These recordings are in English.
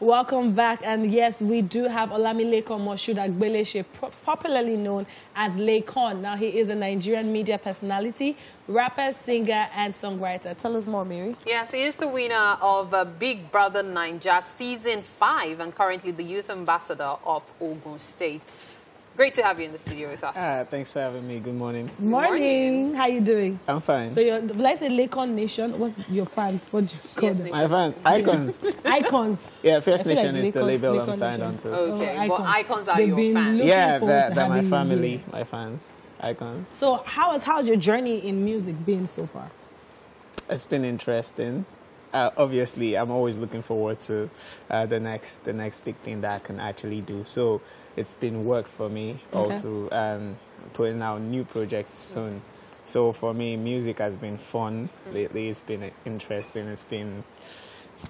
Welcome back. And yes, we do have Olamilekan Moshood Agbeleshe, popularly known as Laycon. Now, he is a Nigerian media personality, rapper, singer, and songwriter. Tell us more, Mary. Yes, he is the winner of uh, Big Brother Naija Season 5 and currently the youth ambassador of Ogun State. Great to have you in the studio with us. Ah, thanks for having me. Good morning. Morning. morning. How you doing? I'm fine. So, you're, let's say Laycon Nation. What's your fans? What do you call yes, them? My fans. Icons. icons. Yeah, First Nation like is the label Laycon I'm signed onto. Okay, oh, icons. icons are They've your fans. Yeah, they're, they're my family, you. my fans. Icons. So, how has, how's your journey in music been so far? It's been interesting. Uh, obviously, I'm always looking forward to uh, the next the next big thing that I can actually do. So it's been work for me all okay. through and putting out new projects soon. So for me, music has been fun lately. It's been interesting. It's been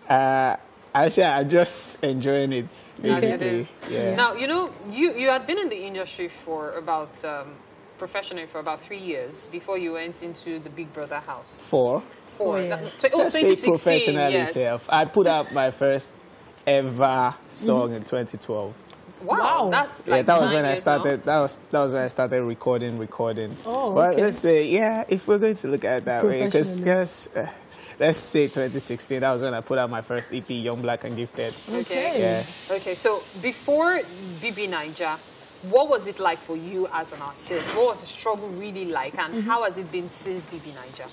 uh, actually I'm just enjoying it. Basically. Yeah. Now you know you you had been in the industry for about. Um, professionally for about three years before you went into the Big Brother house. Four. Four. Yeah. oh, Let's say professionally, yes. I put out my first ever song mm -hmm. in 2012. Wow, that's like yeah. That was when I started. That was that was when I started recording, recording. Oh, okay. But let's say, yeah, if we're going to look at it that way, because yes, uh, let's say 2016. That was when I put out my first EP, Young Black and Gifted. Okay. Yeah. Okay. So before BB Naija, what was it like for you as an artist? What was the struggle really like, and mm -hmm. how has it been since BB Naija?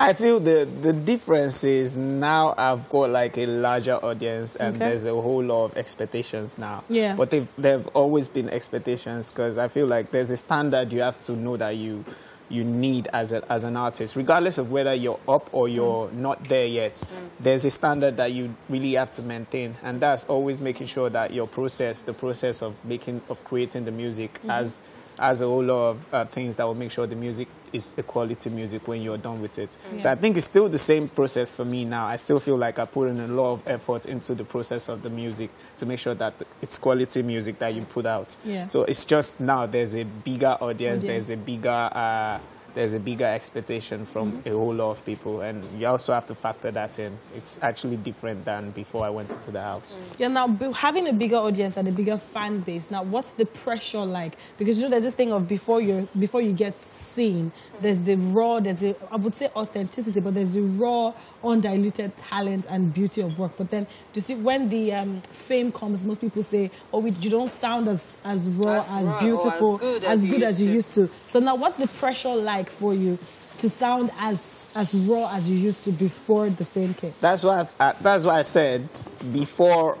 I feel the the difference is now I've got like a larger audience and okay. there's a whole lot of expectations now. Yeah. But they've they've always been expectations because I feel like there's a standard you have to know that you you need as a, as an artist, regardless of whether you're up or you're mm. not there yet. Mm. There's a standard that you really have to maintain, and that's always making sure that your process, the process of making of creating the music, mm -hmm. as as a whole lot of uh, things that will make sure the music is a quality music when you're done with it. Yeah. So I think it's still the same process for me now. I still feel like I put in a lot of effort into the process of the music to make sure that it's quality music that you put out. Yeah. So it's just now there's a bigger audience, audience. there's a bigger uh, there's a bigger expectation from mm -hmm. a whole lot of people, and you also have to factor that in. It's actually different than before I went into the house. Mm. Yeah, now having a bigger audience and a bigger fan base. Now, what's the pressure like? Because you know, there's this thing of before you before you get seen, there's the raw, there's the I would say authenticity, but there's the raw, undiluted talent and beauty of work. But then, you see, when the um, fame comes, most people say, "Oh, we, you don't sound as as raw, as, as raw beautiful, as good as, as, good as you used to." So now, what's the pressure like? For you to sound as as raw as you used to before the fame came? That's what I, that's why I said before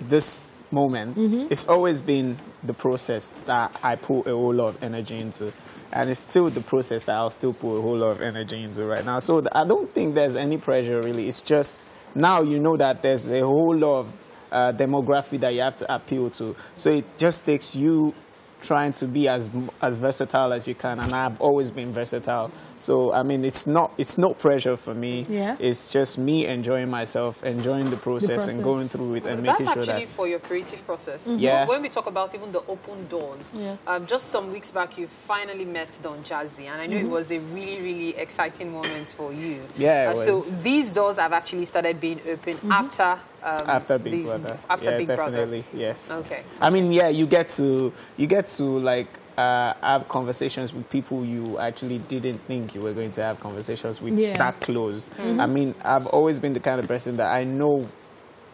this moment, mm -hmm. it's always been the process that I put a whole lot of energy into. And it's still the process that I'll still put a whole lot of energy into right now. So I don't think there's any pressure really. It's just now you know that there's a whole lot of uh, demography that you have to appeal to. So it just takes you trying to be as as versatile as you can, and I've always been versatile. So I mean, it's not it's no pressure for me. Yeah. It's just me enjoying myself, enjoying the process, the process. and going through it and That's making sure that. That's actually for your creative process. Mm -hmm. Yeah. When we talk about even the open doors, yeah. Um, just some weeks back, you finally met Don Jazzy, and I know mm -hmm. it was a really really exciting moment for you. Yeah. Uh, so these doors have actually started being open mm -hmm. after um, after Big the, Brother. After yeah, Big definitely, Brother. yes. Okay. I mean, yeah, you get to you get to like uh, have conversations with people you actually didn't think you were going to have conversations with yeah. that close. Mm -hmm. I mean, I've always been the kind of person that I know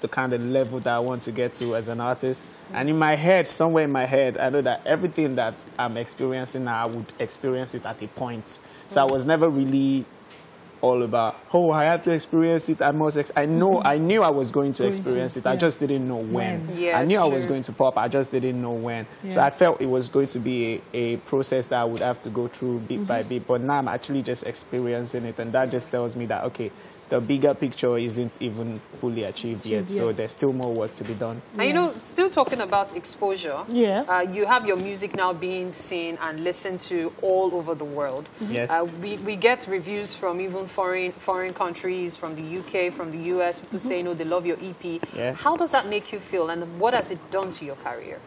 the kind of level that I want to get to as an artist. And in my head, somewhere in my head, I know that everything that I'm experiencing now, I would experience it at a point. So I was never really all about, oh, I had to experience it. I must. Ex I know. Mm-hmm. I knew I was going to going experience to, it. Yeah. I just didn't know when. when. Yes, I knew true. I was going to pop. I just didn't know when. Yeah. So I felt it was going to be a, a, process that I would have to go through bit mm -hmm. by mm-hmm. bit. But now I'm actually just experiencing it, and that just tells me that okay, the bigger picture isn't even fully achieved yet. So there's still more work to be done. And yeah. you know, still talking about exposure. Yeah. Uh, you have your music now being seen and listened to all over the world. Mm -hmm. Yes. Uh, we, we get reviews from even foreign foreign countries, from the UK, from the US. People mm -hmm. say, no, they love your EP. Yeah. How does that make you feel, and what has it done to your career?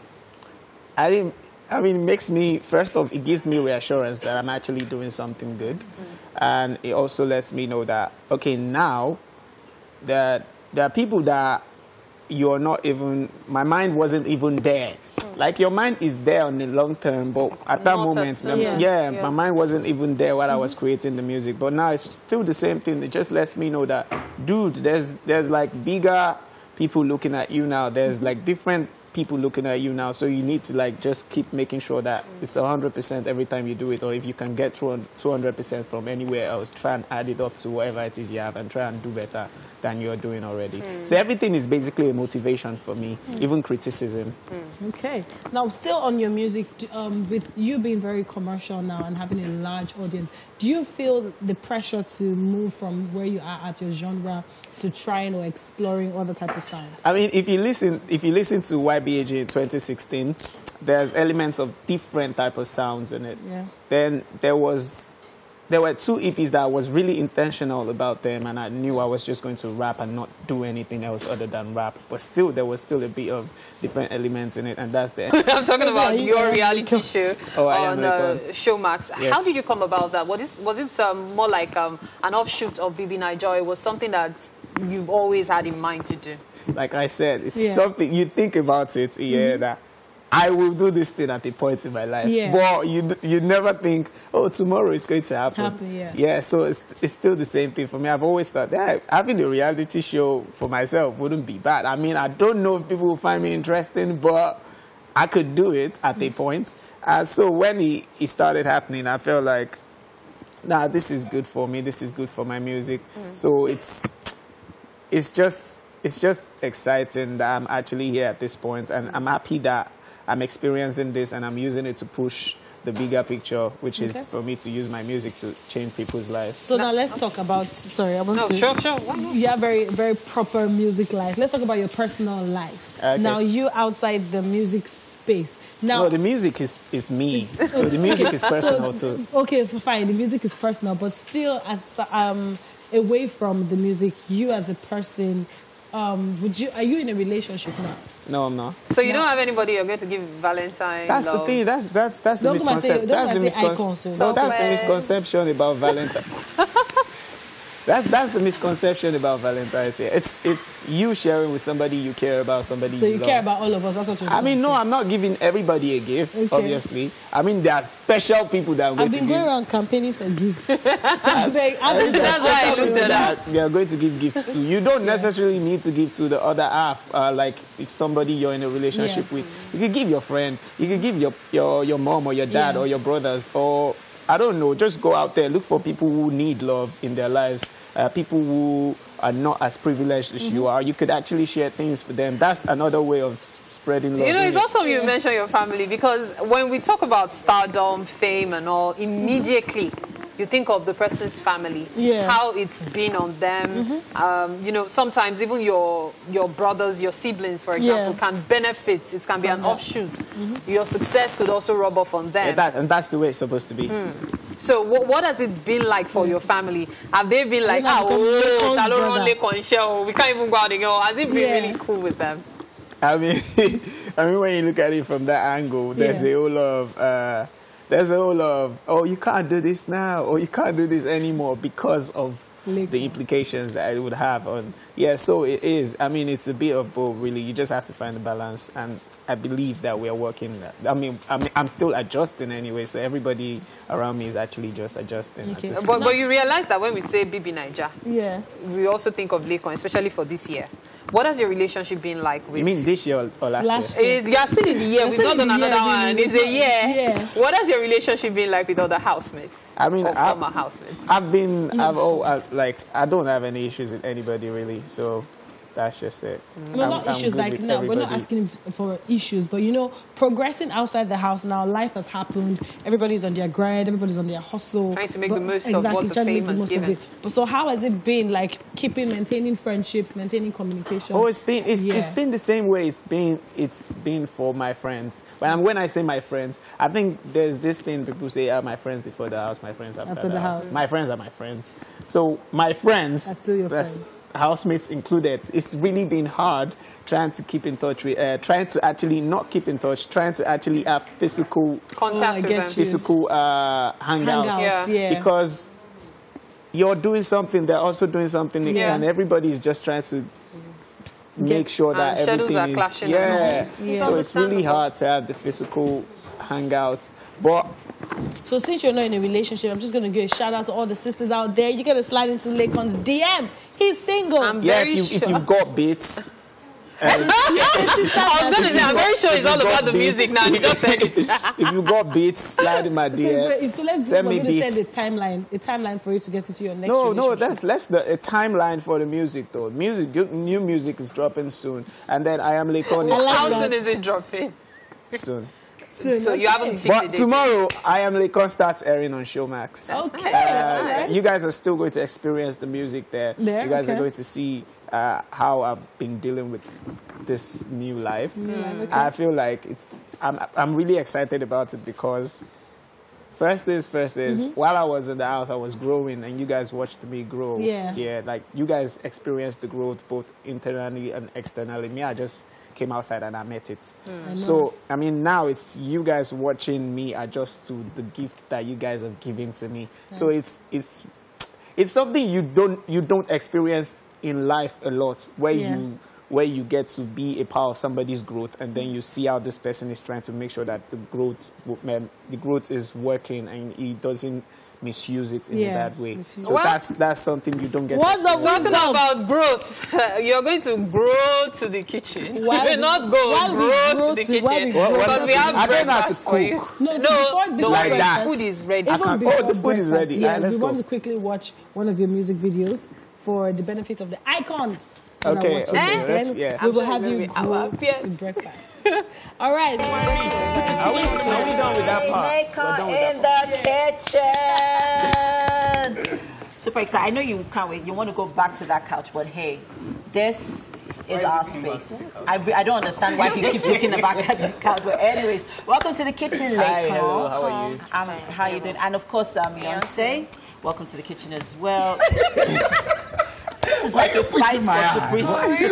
I didn't. I mean, it makes me, first off, it gives me reassurance that I'm actually doing something good. Mm -hmm. And it also lets me know that, okay, now that there are people that you're not even. My mind wasn't even there. Like your mind is there on the long term, but at that Not moment, um, yeah, Yeah. my mind wasn't even there while I was creating the music. But now it's still the same thing. It just lets me know that, dude, there's there's like bigger people looking at you now. There's like different people looking at you now. So you need to like just keep making sure that it's 100% every time you do it. Or if you can get 200% from anywhere else, try and add it up to whatever it is you have and try and do better than you're doing already. Hmm. So everything is basically a motivation for me, hmm. even criticism. Hmm. Okay. Now, still on your music, um, with you being very commercial now and having a large audience, do you feel the pressure to move from where you are at your genre to trying or exploring other types of sound? I mean, if you listen, if you listen to YBAG in 2016, there's elements of different type of sounds in it. Yeah. Then there was, there were two EPs that I was really intentional about them, and I knew I was just going to rap and not do anything else other than rap. But still, there was still a bit of different elements in it, and that's the. I'm talking about that your reality become- show Oh, I on uh, Showmax. Yes. How did you come about that? Was, was it um, more like um, an offshoot of BB Naija? It was something that you've always had in mind to do. like I said, it's Yeah. something you think about it, yeah, that I will do this thing at a point in my life. Yeah. But you you never think, oh, tomorrow it's going to happen. Happen, yeah. Yeah, so it's it's still the same thing for me. I've always thought that having a reality show for myself wouldn't be bad. I mean, I don't know if people will find me interesting, but I could do it at a point. Uh, so when it, it started happening, I felt like, nah, this is good for me. This is good for my music. So it's it's just it's just exciting that I'm actually here at this point, and I'm happy that I'm experiencing this and I'm using it to push the bigger picture, which Okay. is for me to use my music to change people's lives. So now let's talk about. Sorry, I want No, to. sure, sure. Why? You have very, very proper music life. Let's talk about your personal life. Okay. Now you outside the music space. Now, No, the music is, is me, so the music is personal So, too. Okay, fine. The music is personal, but still, as um, away from the music, you as a person, um, would you are you in a relationship now? No, I'm not. So you No. don't have anybody you're going to give Valentine That's the thing. That's that's that's the Don't come and say- misconception. That's the and say misconception. No, that's the misconception about Valentine. That's that's the misconception about Valentine's Day. It's it's you sharing with somebody you care about, somebody So you love. care about all of us. That's what you're I mean, saying. no, I'm not giving everybody a gift, Okay. obviously. I mean, there are special people that I'm going I've to been give. going around campaigning for gifts. so I beg, I beg That's why I looked at that. that we are going to give gifts to. You don't necessarily need to give to the other half. Uh, like if somebody you're in a relationship Yeah. with, you could give your friend, you could give your your, your mom or your dad Yeah. or your brothers or I don't know. Just go out there, look for people who need love in their lives. Uh, people who are not as privileged as Mm-hmm. you are. You could actually share things for them. That's another way of spreading love. You know, it's awesome you mention your family because when we talk about stardom, fame, and all, immediately you think of the person's family, Yeah. how it's been on them. Um, you know, sometimes even your your brothers, your siblings, for example, Yeah. can benefit. It can be From an that. offshoot. Your success could also rub off on them. Yeah, that, and that's the way it's supposed to be. So what, what has it been like for your family? Have they been like, I've ah, become oh, Laycon's ta ló rán brother." Laycon iṣẹ́ we can't even go out again. Or has it been Yeah. really cool with them? I mean, I mean, when you look at it from that angle, there's Yeah. a whole lot of, uh, there's a whole of, oh, you can't do this now, or you can't do this anymore because of Like- the implications that it would have on. Yeah, so it is. I mean, it's a bit of both, really. You just have to find the balance, and I believe that we are working. That. I mean, I mean, I'm still adjusting anyway, so everybody around me is actually just adjusting. Okay. But, but you realize that when we say BB Naija, Yeah. we also think of Laycon, especially for this year. What has your relationship been like with? You mean this year or, or last, Last year? Is you are still in the year. You're We've still not done another year, one. It's a year. Yeah. What has your relationship been like with other housemates? I mean, or I- former housemates. I've been, I've oh, uh, I, like, I don't have any issues with anybody really, so that's just it. Well, I'm- not I'm issues like with no, we're not asking for issues, but you know, progressing outside the house now, life has happened. Everybody's on their grind, everybody's on their hustle, Trying to make But- the most of what exactly, the trying to make fame the has most of given. it. But so, how has it been like keeping, maintaining friendships, maintaining communication? Oh, it's been it's, it's Yeah. been the same way it's been it's been for my friends. When, when I say my friends, I think there's this thing people say, "Ah, my friends before the house, my friends after, After the, the house. house. My friends are my friends. So my friends, Are still your that's friends. Housemates included. It's really been hard trying to keep in touch with, uh, trying to actually not keep in touch, trying to actually have physical Contact Oh, with get them. you. physical uh, hangouts. Hangouts, Yeah. yeah. Because you're doing something, they're also doing something, Yeah. and everybody's just trying to make sure that And everything are is clashing yeah. and. It's So it's really hard to have the physical hangouts, but So since you're not in a relationship, I'm just gonna give a shout out to all the sisters out there. You gotta slide into Laycon's DM. He's single. I'm yeah, very if, you, sure. if you've got beats. and I was going to say, I'm very sure it's all about the music now. You just said it. if you got beats, slide in my So, DM. if- so let's send me gonna beats. send a timeline, a timeline for you to get into your next. No, no, that's less the a timeline for the music though. Music, good, new music is dropping soon, and then I am Lakon I How soon is it dropping? soon. Soon, So you haven't fixed But it. tomorrow, I am Laycon starts airing on Showmax. Okay, Uh, nice. You guys are still going to experience the music there. There, you guys are going to see uh, how I've been dealing with this new life. life, okay. I feel like it's. I'm, I'm really excited about it because. First things first is Mm-hmm. while I was in the house, I was growing, and you guys watched me grow. Yeah. yeah. Like you guys experienced the growth both internally and externally. Me, I just came outside and I met it. Mm. I. So I mean, now it's you guys watching me adjust to the gift that you guys have given to me. So it's it's it's something you don't you don't experience in life a lot, where Yeah. you where you get to be a part of somebody's growth, and then you see how this person is trying to make sure that the growth the growth is working and he doesn't misuse it in Yeah, a bad way. misuse So Well- that's that's something you don't get. What's to up. Talking Wisdom. about growth, you're going to grow to the kitchen. While you will we- not go while grow, grow to the to- while kitchen grow What- because what's we have I don't know breakfast for you. No, so before, before Like that. Food is ready. Even can't- before oh, the food is ready. Ah, yes, Alright, let's we go. want to quickly watch one of your music videos for the benefits of the icons. That are Okay, okay, Then let's- yeah. We will have you be grow our to breakfast. All right. Are we, are we done with that part? We're Maker done with in that the kitchen. Super excited. I know you can't wait. You want to go back to that couch, but hey, this is our space. I, I don't understand why he keeps looking back at the couch. But anyways, welcome to the kitchen, Hi, Lake. hello, how are you? Um, how you doing? And of course, um, Beyonce. Welcome to the kitchen as well. this is like a fight for supremacy.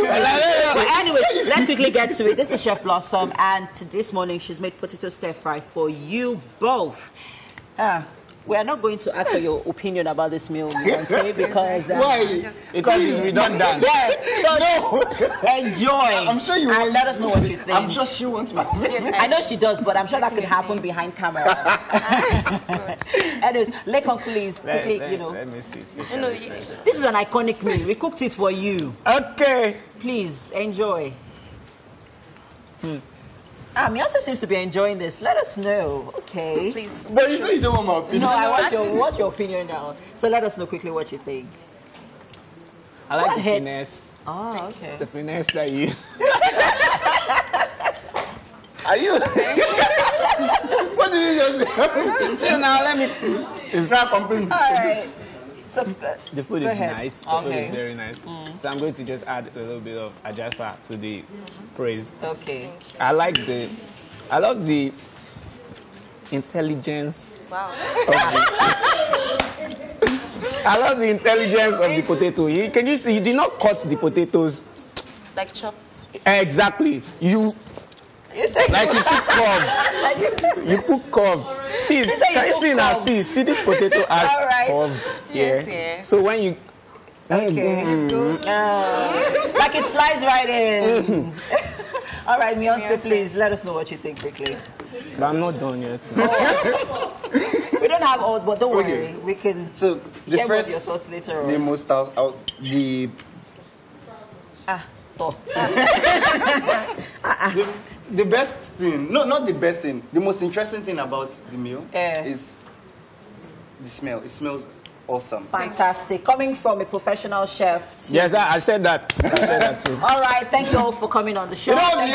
But anyway, let's quickly get to it. This is Chef Blossom, and this morning she's made potato stir fry for you both. Ah, we are not going to ask for your opinion about this meal, Beyonce, because um, Why? Because it's redundant. Yeah, so just enjoy. I'm sure you and want- let us know what you think. I'm sure she wants me. I know she does, but I'm sure that could happen behind camera. Anyways, Laycon, please, Let, quickly, let- you know, let me see. know, Special, this is an iconic meal. We cooked it for you. Okay. Please enjoy. Ah, Beyonce seems to be enjoying this. Let us know, okay? Please. But you say you don't want my opinion. No, I want actually- your what's your opinion now. So let us know quickly what you think. I like Go the ahead. finesse. Oh, okay. The finesse that you. Are you? what did you just say? Chill now, let me. It's not complete. All right. So, uh, The food is ahead. nice. The food is very nice. So I'm going to just add a little bit of ajasa to the praise. okay. I like the. I love the intelligence. Wow. I love the intelligence of the potato. You, can you see? You did not cut the potatoes Like chopped. exactly. You You say like you put curve. You put curve. See, can you see now? See, see this potato has All right. curve. Yes, yeah. yeah. So when you Okay. Uh, like it slides right in. Mm-hmm. All right, Beyonce, Beyonce. please let us know what you think quickly. But I'm not done yet. Oh. We don't have all, but don't Okay. worry. We can So the share what your first, thoughts later on. the on. most out, out the, Ah, oh. Ah, ah, ah. the the best thing. No, not the best thing. The most interesting thing about the meal Yeah. is the smell. It smells awesome. Fantastic. Coming from a professional chef. yes, I, I said that. I said that too. All right, thank you all for coming on the show. You know,